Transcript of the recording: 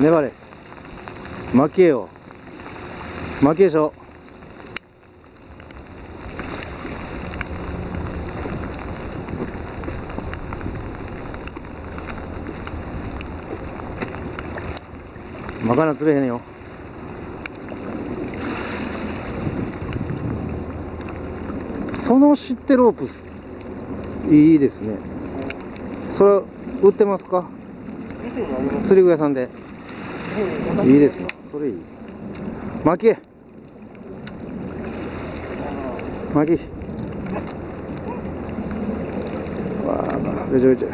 粘れ。負けよ。負けでしょまかな釣れへんよ。その知ってロープいいですね。それ売ってますか？釣り具屋さんでいいですか？それいい。巻き巻き。わあめちゃめちゃ。